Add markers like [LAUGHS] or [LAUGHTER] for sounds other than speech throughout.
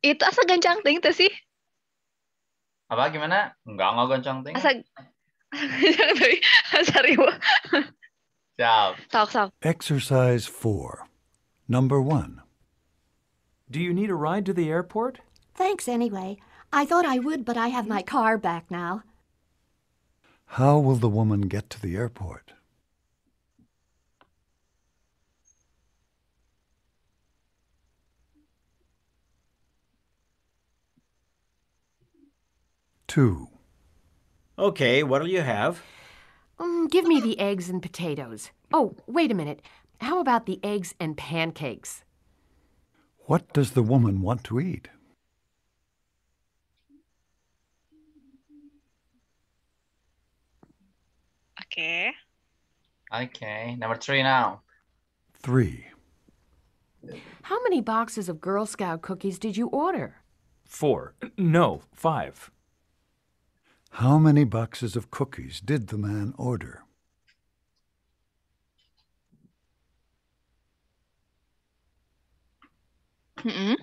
Itu asa gancang ting teh sih. Apa gimana? Enggak, enggak goncang ting. Asa asa gancang teh. [LAUGHS] Asa riwa. Siap. Sok sok. Exercise 4. Number 1. Do you need a ride to the airport? Thanks anyway. I thought I would, but I have my car back now. How will the woman get to the airport? Two. Okay, what'll you have? Mm, give me the eggs and potatoes. Oh, wait a minute. How about the eggs and pancakes? What does the woman want to eat? Okay. Okay, number three now. Three. How many boxes of Girl Scout cookies did you order? Four. No, five. How many boxes of cookies did the man order? Mm-mm.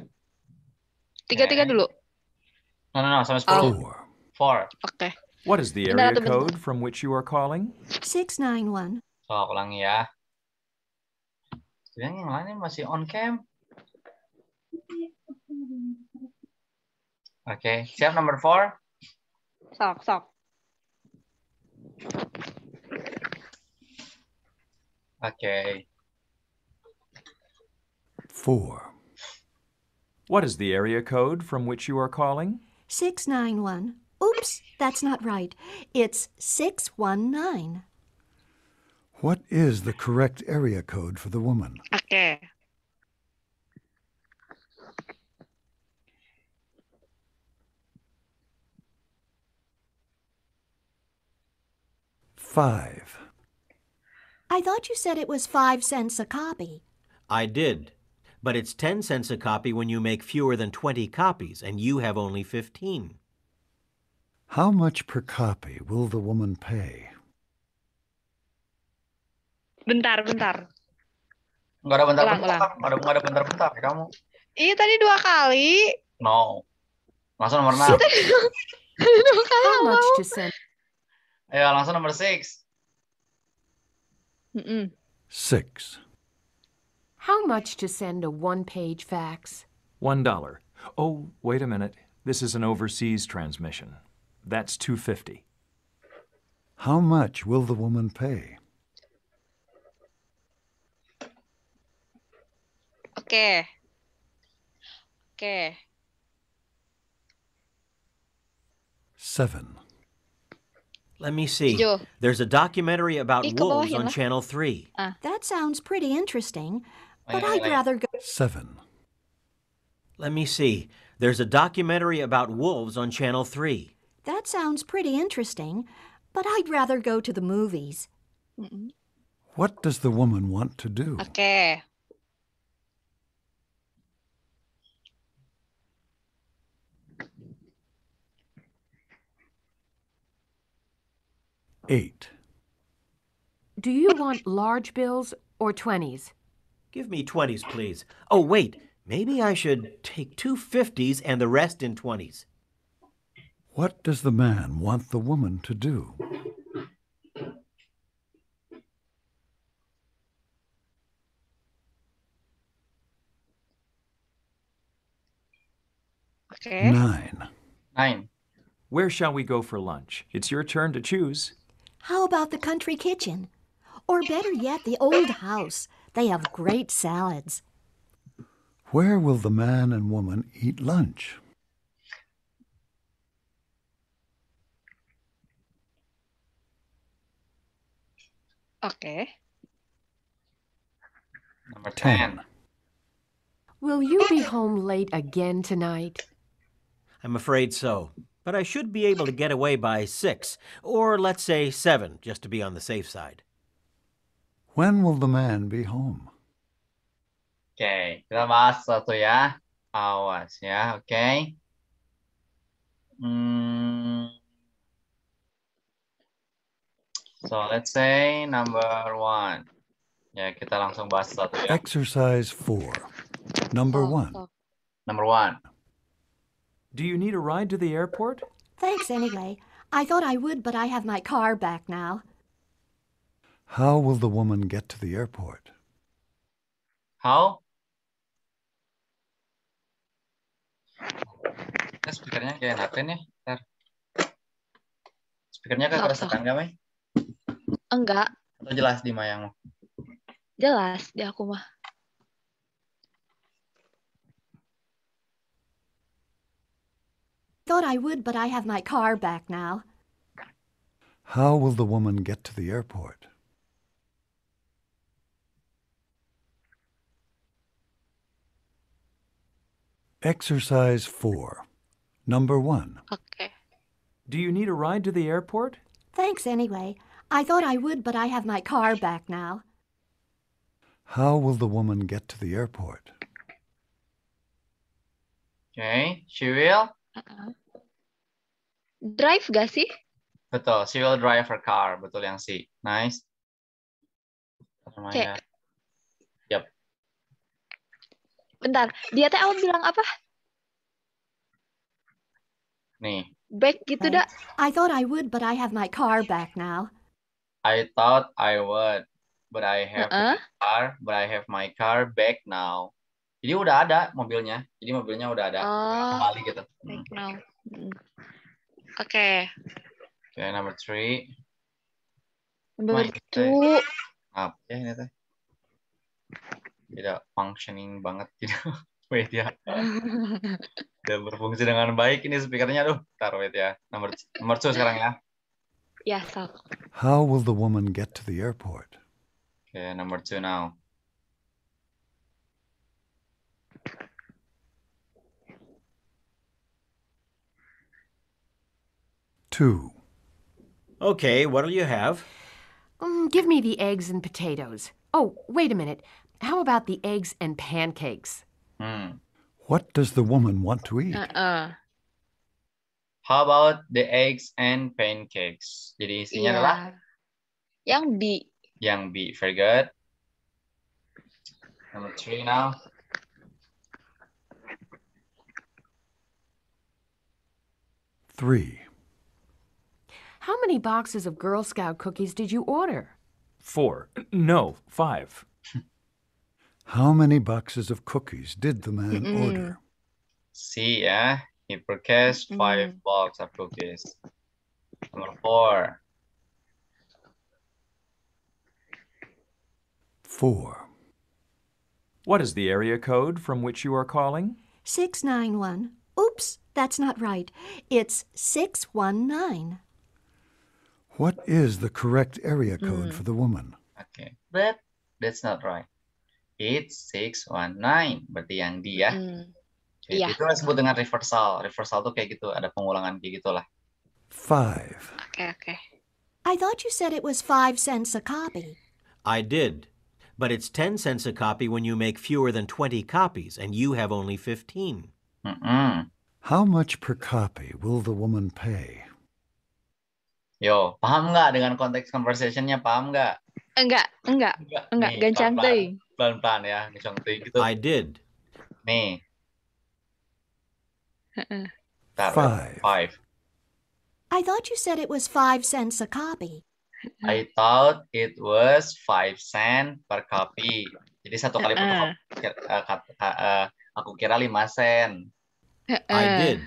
Tiga-tiga Oke. dulu. No, no, no, sampai 10. Four. Four. Oke. What is the area bentar. code from which you are calling? 691. So, aku ulangi ya. Yang yang lainnya masih on cam. Oke, siap number four. Sok sok. Oke. Four. What is the area code from which you are calling? 691. Oops, that's not right. It's 619. What is the correct area code for the woman? Oke. Five. I thought you said it was five cents a copy. I did. But it's 10 cents a copy when you make fewer than 20 copies, and you have only 15. How much per copy will the woman pay? Bentar, bentar. Enggak ada bentar-bentar. Ulang, ulang. Enggak ada enggak ada bentar-bentar kamu. Iya tadi dua kali. No. Langsung nomor 6. Tadi dua kali. How much to send? Ayo, langsung nomor 6. Mm-mm. Six. How much to send a one-page fax? One dollar. Oh, wait a minute. This is an overseas transmission. That's two fifty. How much will the woman pay? Okay. Okay. Seven. Let me see. Tujuh. There's a documentary about Ih, ke wolves ya, on lah. Channel 3. That sounds pretty interesting, but Wait, wait, I'd wait. rather go. Seven. Let me see. There's a documentary about wolves on Channel 3. That sounds pretty interesting, but I'd rather go to the movies. What does the woman want to do? Oke. Eight. Do you want large bills or 20s? Give me 20s, please. Oh, wait. Maybe I should take two 50s and the rest in 20s. What does the man want the woman to do? Oke. Nine. 9. Where shall we go for lunch? It's your turn to choose. How about the country kitchen? Or better yet, the old house. They have great salads. Where will the man and woman eat lunch? Okay. Number Ten. Will you be home late again tonight? I'm afraid so. But I should be able to get away by 6, or let's say 7, just to be on the safe side. When will the man be home? Okay, kita bahas satu ya. Awas ya, oke. Hmm. So, let's say number one. Ya, kita langsung bahas satu ya. Exercise 4. Number 1. Number one. Do you need a ride to the airport? Thanks anyway. I thought I would, but I have my car back now. How will the woman get to the airport? How? Nah, speakernya kayak naten ya. Ntar. Speakernya Apa? kekeresetan nggak, Mai? Enggak, Atau jelas di Mayang? jelas di aku mah. Thought I would, but I have my car back now. How will the woman get to the airport? Exercise 4. Number 1. Oke. Do you need a ride to the airport? Thanks anyway. I thought I would, but I have my car back now. How will the woman get to the airport? Okay, she will. Drive gak sih? Betul, she will drive her car. Betul yang si. Nice. Namanya. Bentar, dia teh awal bilang apa? Nih, Back gitu dah. I thought I would, but I have my car back now. I thought I would, but I have Heeh. my car, but I have my car back now. Jadi udah ada mobilnya. Jadi mobilnya udah ada. Oh, Kembali gitu. Hmm. back now. Mm. Oke, Oke, number three. number Mike, two. Apa ya ini teh? Tidak functioning banget [LAUGHS] gitu. Wait ya. Tidak berfungsi dengan baik ini speakernya. Aduh, tar wait ya. Nomor nomor two sekarang ya. Ya, sok. How will the woman get to the airport? Oke, number two now. Two. Okay, what'll you have? Mm, give me the eggs and potatoes. Oh, wait a minute. How about the eggs and pancakes? Hmm. What does the woman want to eat? Heeh. How about the eggs and pancakes? Jadi isinya Iya. adalah Yang B. yang B. Very good. Number three now. Three. How many boxes of Girl Scout cookies did you order? Four. No, five. How many boxes of cookies did the man Mm-mm. order? C ya. He purchased five Mm. box of cookies. Number four. Four. What is the area code from which you are calling? 691. Oops, that's not right. It's 619. What is the correct area code for the woman? Okay. But that's not right. It's 619. Berarti yang D ya. Mm. Oke, Iya. Itu disebut dengan reversal. Reversal tuh kayak gitu. Ada pengulangan kayak gitulah. Five. Oke, oke. I thought you said it was five cents a copy. I did. But it's 10 cents a copy when you make fewer than 20 copies, and you have only 15. Mm-mm. How much per copy will the woman pay? Yo, paham nggak dengan konteks conversationnya? Paham nggak? Enggak, enggak, enggak. Nih, Gancang pelan-pelan. teuing. Pelan-pelan ya. Gancang teuing gitu. I did. Nih. Heeh. Tar, Five. Five. I thought you said it was five cents a copy. I thought it was five cent per copy. Jadi satu kali Heeh. fotokopi eh, aku kira lima sen. I Heeh. did.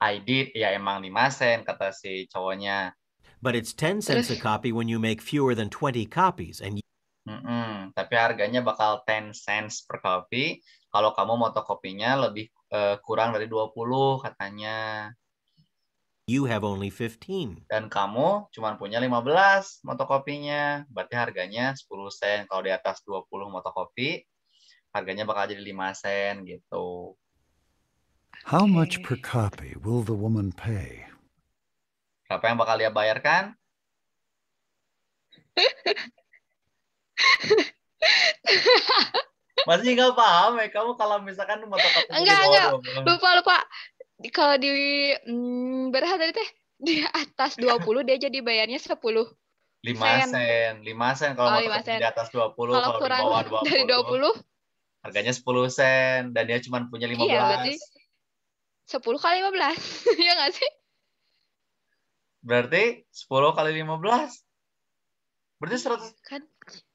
I did, ya emang lima sen kata si cowoknya. But it's 10 cents a copy when you make fewer than 20 copies, and Mm-mm, Tapi harganya bakal 10 cents per copy. Kalau kamu motokopinya lebih eh, kurang dari 20 katanya. you have only 15. Dan kamu cuma punya 15 motokopinya. Berarti harganya 10 sen. Kalau di atas 20 motokopi, harganya bakal jadi 5 sen gitu. How much per copy will the woman pay? Berapa yang bakal dia bayarkan? [LAUGHS] Masih nggak paham ya kamu kalau misalkan motokopi di Enggak, enggak. 20. Lupa, lupa. Di- Kalau di mm, berapa tadi teh? Di atas 20 dia jadi bayarnya 10. 5 sen. sen. 5 sen kalau Oh, 5 sen. di atas 20, Kalau kalau di kurang bawah 20, dari 20, harganya 10 sen dan dia cuma punya 15. iya berarti 10 kali 15. [LAUGHS] ya nggak sih? Berarti 10 kali 15. Berarti 100 Kan?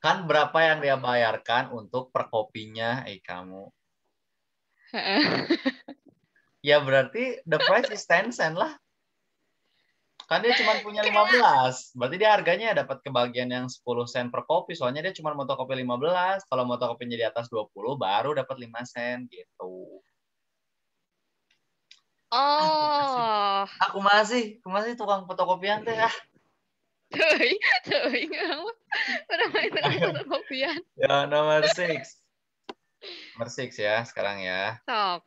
kan berapa yang dia bayarkan untuk per kopinya eh kamu? [LAUGHS] Ya berarti the price is 10 cent lah. Kan dia cuma punya 15 berarti dia harganya dapat kebagian yang 10 sen per kopi. Soalnya dia cuma motokopi 15 kalau motokopinya di atas 20 baru dapat 5 sen gitu Oh, aku masih aku masih tukang fotokopian teh ah tuh, tuh, kamu udah main dengan fotokopian. ya nomor 6 nomor 6 ya sekarang ya Sok.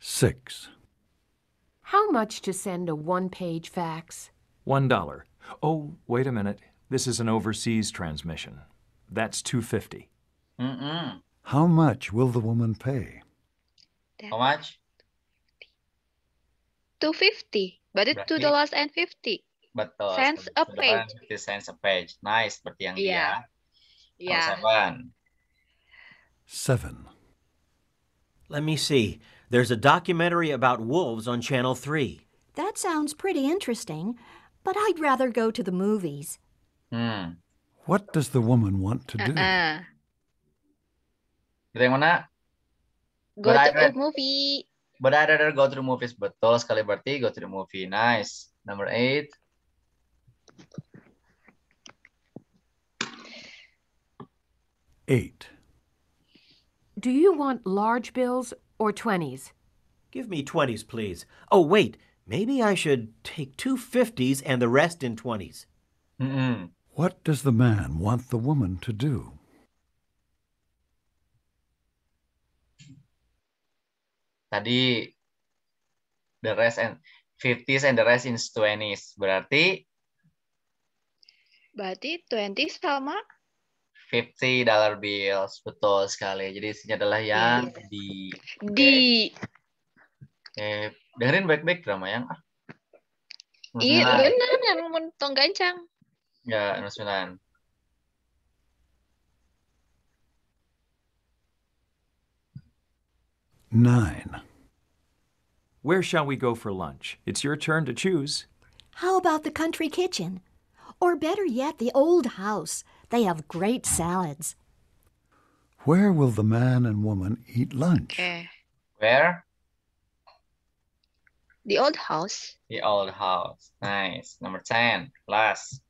Six. How much to send a one page fax? One dollar. Oh, wait a minute. This is an overseas transmission. That's two fifty. Mm-mm. How much will the woman pay? how much 250. Berarti Berarti- two dollars and fifty. Betul. Cents a page. 50 cents a page. Nice, seperti yang Iya. dia. Ya. Nomor seven. Seven. Let me see. There's a documentary about wolves on Channel 3. That sounds pretty interesting, but I'd rather go to the movies. Hmm. What does the woman want to do? Uh-uh. Berarti yang mana? Go But to a read- movie. But I'd rather go to the movies. Betul sekali berarti go to the movie. Nice. Number eight. Eight. Do you want large bills or 20s? Give me 20s, please. Oh, wait. Maybe I should take two 50s and the rest in 20s. Mm-mm. What does the man want the woman to do? Tadi the rest and 50s and the rest in 20s. Berarti Berarti 20 sama 50 dollar bills. Betul sekali. Jadi isinya adalah yang di di. eh, dengerin baik-baik drama yang ah. Iya sembilan. bener yang mau gancang. Ya, nomor 9. Nine. Where shall we go for lunch? It's your turn to choose. How about the country kitchen? Or better yet, the old house. They have great salads. Where will the man and woman eat lunch? Oke. Where? The old house. The old house. Nice. Number 10. Last.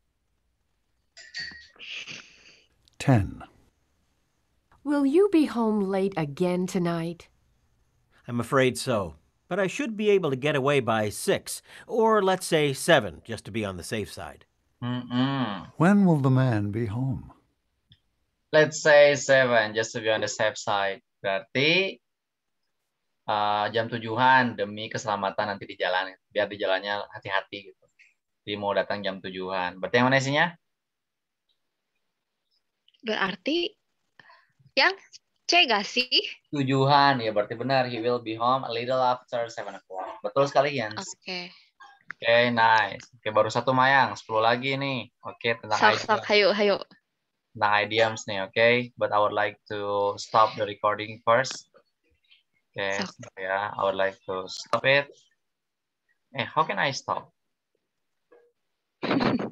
Ten. Will you be home late again tonight? I'm afraid so. But I should be able to get away by 6, or let's say 7, just to be on the safe side. Mm-mm. When will the man be home? Let's say 7, just to be on the safe side. Berarti uh, jam tujuan demi keselamatan nanti di jalan. Biar di jalannya hati-hati gitu. Jadi mau datang jam tujuan. Berarti yang mana isinya? Berarti yang C gak sih? Tujuan. Ya berarti benar. He will be home a little after 7 o'clock. Betul sekali, Jens. Oke. Oke, nice. Oke, baru satu Mayang. 10 lagi nih. Oke, tentang Sok sok hayo hayo. Tentang idioms nih, oke. But I would like to stop the recording first. Okay, so yeah, I would like to stop it. And how can I stop? [LAUGHS] okay.